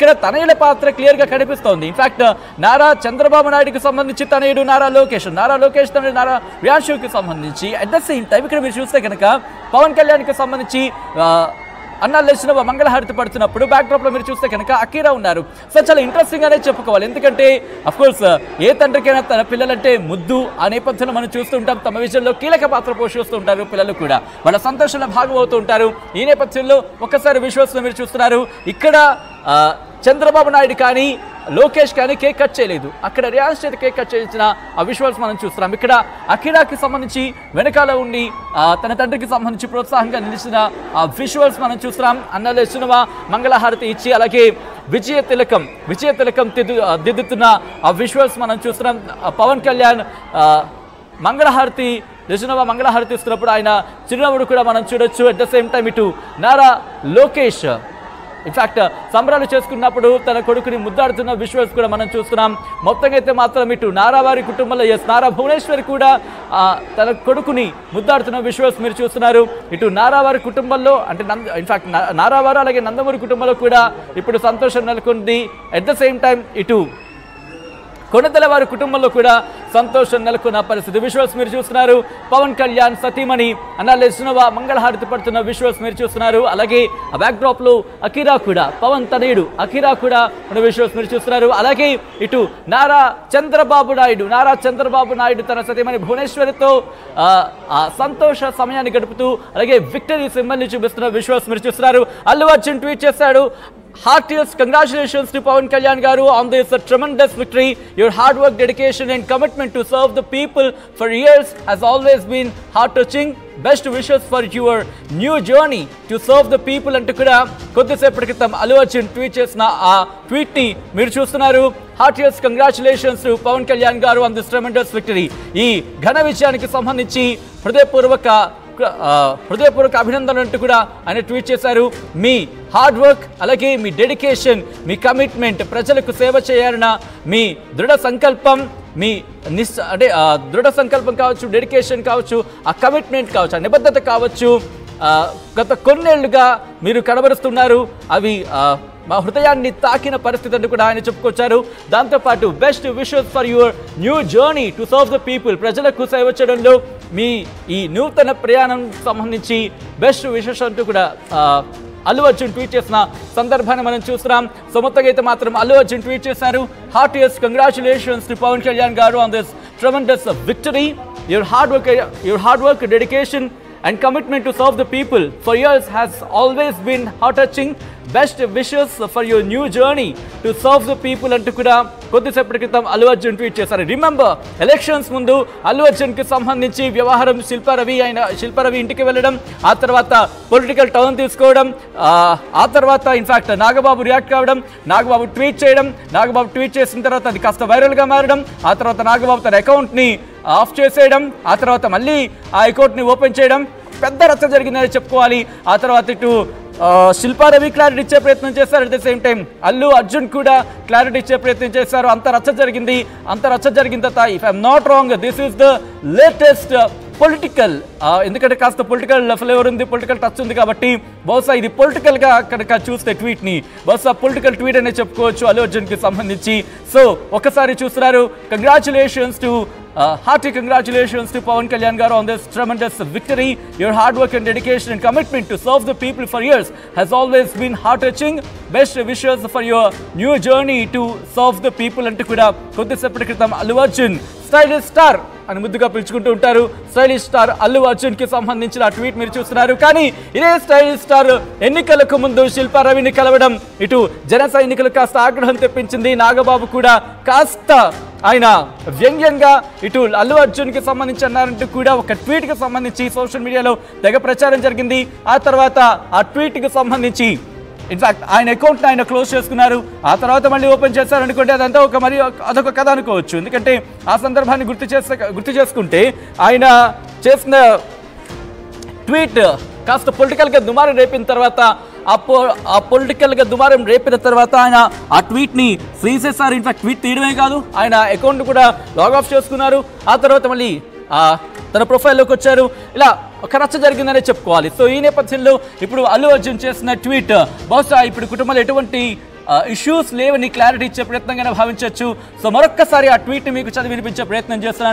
ఇక్కడ తనయుల పాత్ర క్లియర్గా కనిపిస్తోంది. ఇన్ఫాక్ట్ నారా చంద్రబాబు నాయుడుకి సంబంధించి తనయుడు నారా లోకేష్ నారా లోకేష్ తనయుడు నారా వ్యాన్షుకి సంబంధించి. అట్ ద సేమ్ టైం ఇక్కడ మీరు చూస్తే కనుక పవన్ కళ్యాణ్కి సంబంధించి అన్నా లేచిన మంగళహారతి పడుతున్నప్పుడు బ్యాక్డ్రాప్లో మీరు చూస్తే కనుక అకీరా ఉన్నారు. సో చాలా ఇంట్రెస్టింగ్ అనే చెప్పుకోవాలి. ఎందుకంటే అఫ్ కోర్స్ ఏ తండ్రికైనా తన పిల్లలంటే ముద్దు. ఆ నేపథ్యంలో మనం చూస్తూ ఉంటాం తమ విజయంలో కీలక పాత్ర పోషిస్తూ ఉంటారు పిల్లలు కూడా. వాళ్ళ సంతోషంలో భాగం అవుతూ ఉంటారు. ఈ నేపథ్యంలో ఒక్కసారి విశ్వాసం మీరు చూస్తున్నారు. ఇక్కడ చంద్రబాబు నాయుడు కానీ లోకేష్ కానీ కేక్ కట్ చేయలేదు. అక్కడ రియాన్స్ చేతి కేక్ కట్ చేసిన ఆ విజువల్స్ మనం చూస్తున్నాం. ఇక్కడ అఖిరాకి సంబంధించి వెనకాల ఉండి తన తండ్రికి సంబంధించి ప్రోత్సాహంగా నిలిచిన ఆ విజువల్స్ మనం చూస్తున్నాం. అన్నలే సినిమా మంగళహారతి ఇచ్చి అలాగే విజయ తిలకం విజయ తిలకం దిద్దు దిద్దుతున్న ఆ విజువల్స్ మనం చూస్తున్నాం. పవన్ కళ్యాణ్ మంగళహారతి నిజనవ మంగళహారతి ఇస్తున్నప్పుడు ఆయన చిరునవ్వుడు కూడా మనం చూడొచ్చు. అట్ ద సేమ్ టైం ఇటు నారా లోకేష్. ఇన్ఫాక్ట్ uh, సంబరాలు చేసుకున్నప్పుడు తన కొడుకుని ముద్దాడుతున్న విజువల్స్ కూడా మనం చూస్తున్నాం. మొత్తంగా అయితే మాత్రం ఇటు నారావారి కుటుంబంలో ఎస్ నారా భువనేశ్వరి కూడా తన కొడుకుని ముద్దాడుతున్న విజువల్స్ మీరు చూస్తున్నారు. ఇటు నారావారి కుటుంబంలో అంటే నంద ఇన్ఫాక్ట్ నారావారు అలాగే నందమూరి కుటుంబంలో కూడా ఇప్పుడు సంతోషం నెలకొంది. అట్ ద సేమ్ టైం ఇటు కొనతల వారి కుటుంబంలో కూడా సంతోషం నెలకొన్న పరిస్థితి. విజువల్స్ మీరు చూస్తున్నారు. పవన్ కళ్యాణ్ సతీమణి అన్నాలే సునవ మంగళహారతి పడుతున్న విజువల్స్ మీరు చూస్తున్నారు. అలాగే ఆ బ్యాక్ డ్రాప్లో కూడా పవన్ తనయుడు అఖీరా కూడా ఉన్న విజువల్స్ మీరు చూస్తున్నారు. అలాగే ఇటు నారా చంద్రబాబు నాయుడు నారా చంద్రబాబు నాయుడు తన సతీమణి భువనేశ్వరితో ఆ, సంతోష సమయాన్ని గడుపుతూ అలాగే విక్టరీ సింబల్ని చూపిస్తున్న విజువల్స్ మీరు చూస్తున్నారు. అల్లు అర్జున్ ట్వీట్ చేశాడు. Heartiest congratulations to Pawan Kalyan garu on this tremendous victory your hard work dedication and commitment to serve the people for years he's always been heart touching best wishes for your new journey to serve the people అంటూ కూడా కొద్దిసేపటి క్రితం అలు Arjun tweet చేసిన ఆ ట్వీట్ని మీరు చూస్తున్నారు. Heartiest congratulations to Pawan Kalyan garu on this tremendous victory ఈ ఘన విజయానికి సంబంధించి హృదయపూర్వక హృదయపూర్వక అభినందనలు అంటూ కూడా ఆయన ట్వీట్ చేశారు. మీ హార్డ్ వర్క్ అలాగే మీ డెడికేషన్ మీ కమిట్మెంట్ ప్రజలకు సేవ చేయాలన్న మీ దృఢ సంకల్పం మీ నిస్ అంటే దృఢ సంకల్పం కావచ్చు డెడికేషన్ కావచ్చు ఆ కమిట్మెంట్ కావచ్చు ఆ నిబద్ధత కావచ్చు గత కొన్నేళ్ళుగా మీరు కనబరుస్తున్నారు. అవి మా హృదయాన్ని తాకిన పరిస్థితి అని కూడా ఆయన చెప్పుకొచ్చారు. దాంతోపాటు best wishes for your new journey to serve the people ప్రజలకు సేవ చేయడంలో మీ ఈ నూతన ప్రయాణం సంబంధించి బెస్ట్ విశేషం అంటూ కూడా అల్లు అర్జున్ ట్వీట్ చేసిన సందర్భాన్ని మనం చూస్తున్నాం. సో అయితే మాత్రం అల్లు అర్జున్ ట్వీట్ చేశారు. Heartiest congratulations to Pawan Kalyan garu on this tremendous victory your hard work your hard work dedication and commitment to serve the people for years has always been heart touching. Best wishes for your new journey to serve the people అంటూ కూడా కొద్దిసేపటి క్రితం Allu Arjun tweet చేశారు remember elections ముందు అల్లు అర్జున్కి సంబంధించి వ్యవహారం శిల్పారవి ఆయన శిల్పారవి ఇంటికి వెళ్ళడం ఆ తర్వాత పొలిటికల్ టర్న్ తీసుకోవడం ఆ, తర్వాత ఇన్ఫాక్ట్ నాగబాబు రియాక్ట్ కావడం నాగబాబు ట్వీట్ చేయడం నాగబాబు ట్వీట్ చేసిన తర్వాత అది కాస్త వైరల్గా మారడం ఆ తర్వాత నాగబాబు తన అకౌంట్ని ఆఫ్ చేసేయడం ఆ తర్వాత మళ్ళీ ఆ ఓపెన్ చేయడం పెద్ద రచ్చ జరిగిందని చెప్పుకోవాలి. ఆ తర్వాత ఇటు శిల్పారవి శిల్పా రవి క్లారిటీ ఇచ్చే ప్రయత్నం చేశారు at the same time Allu Arjun కూడా క్లారిటీ ఇచ్చే ప్రయత్నం చేశారు అంత రచ్చ జరిగింది. అంత రచ్చ జరిగిన తర్వాత if I'm not wrong this is the latest political ఎందుకంటే కాస్త పొలిటికల్ ఫ్లేవర్ ఉంది పొలిటికల్ టచ్ ఉంది కాబట్టి బహుశా ఇది పొలిటికల్గా కనుక చూస్తే ట్వీట్ని బహుశా పొలిటికల్ ట్వీట్ అనే చెప్పుకోవచ్చు అల్లు అర్జున్కి సంబంధించి. సో ఒకసారి చూస్తున్నారు. Congratulations to hearty congratulations to Pawan Kalyan garu on this tremendous victory your hard work and dedication and commitment to serve the people for years he's always been heart touching best విషయర్స్ for your new journey to serve the people అంటూ కూడా కొద్దిసేపటి క్రితం Allu Arjun stylish star అని ముద్దుగా పిలుచుకుంటూ ఉంటారు. Stylish star Allu అర్జున్కి సంబంధించిన ఆ ట్వీట్ మీరు చూస్తున్నారు. కానీ ఇదే స్టైలిష్ స్టార్ ఎన్నికలకు ముందు శిల్పారవిని కలవడం ఇటు జన సైనికులు కాస్త ఆగ్రహం తెప్పించింది. నాగబాబు కూడా కాస్త ఆయన వ్యంగ్యంగా ఇటు అల్లు అర్జున్కి సంబంధించి అన్నారంటూ కూడా ఒక ట్వీట్కి సంబంధించి సోషల్ మీడియాలో తెగ ప్రచారం జరిగింది. ఆ తర్వాత ఆ ట్వీట్కి సంబంధించి ఇన్ఫాక్ట్ ఆయన అకౌంట్ని ఆయన క్లోజ్ చేసుకున్నారు. ఆ తర్వాత మళ్ళీ ఓపెన్ చేశారు అనుకుంటే అదంతా ఒక మరి అదొక కథ అనుకోవచ్చు. ఎందుకంటే ఆ సందర్భాన్ని గుర్తు చేస్తే గుర్తు చేసుకుంటే ఆయన చేసిన ట్వీట్ కాస్త పొలిటికల్గా దుమారం రేపిన తర్వాత ఆ పొ ఆ పొలిటికల్గా దుమారం రేపిన తర్వాత ఆయన ఆ ట్వీట్ని ఫ్రీజ్ చేశారు. ఇన్ఫాక్ట్ ట్వీట్ తీయడమే కాదు ఆయన అకౌంట్ కూడా లాగ్ ఆఫ్ చేసుకున్నారు. ఆ తర్వాత మళ్ళీ తన ప్రొఫైల్లోకి వచ్చారు. ఇలా ఒక రచ్చ జరిగిందనే చెప్పుకోవాలి. సో ఈ నేపథ్యంలో ఇప్పుడు అల్లు అర్జున్ చేసిన ట్వీట్ బహుశా ఇప్పుడు కుటుంబంలో ఎటువంటి ఇష్యూస్ లేవని క్లారిటీ ఇచ్చే ప్రయత్నంగానే భావించవచ్చు. సో మరొక్కసారి ఆ ట్వీట్ మీకు చదివి వినిపించే ప్రయత్నం చేస్తున్నాను.